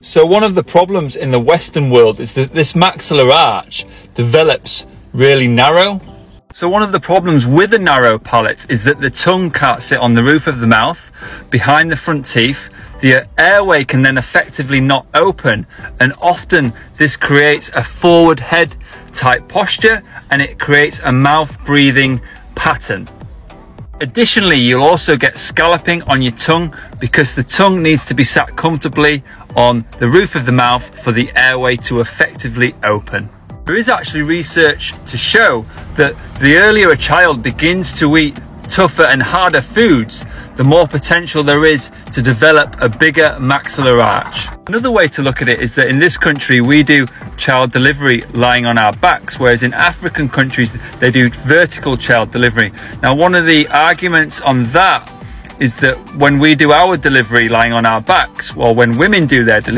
So one of the problems in the Western world is that this maxillar arch develops really narrow. So one of the problems with a narrow palate is that the tongue can't sit on the roof of the mouth, behind the front teeth. The airway can then effectively not open and often this creates a forward head type posture and it creates a mouth breathing pattern. Additionally, you'll also get scalloping on your tongue because the tongue needs to be sat comfortably on the roof of the mouth for the airway to effectively open. There is actually research to show that the earlier a child begins to eat tougher and harder foods, the more potential there is to develop a bigger maxillar arch. Another way to look at it is that in this country we do child delivery lying on our backs, whereas in African countries they do vertical child delivery. Now one of the arguments on that is that when we do our delivery lying on our backs, or when women do their delivery,